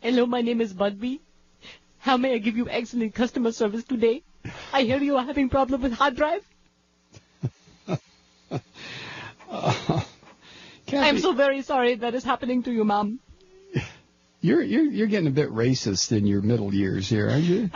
Hello, my name is Budby. How may I give you excellent customer service today? I hear you are having problem with hard drive. Uh, I'm so very sorry that is happening to you, ma'am. You're you're you're getting a bit racist in your middle years here, aren't you?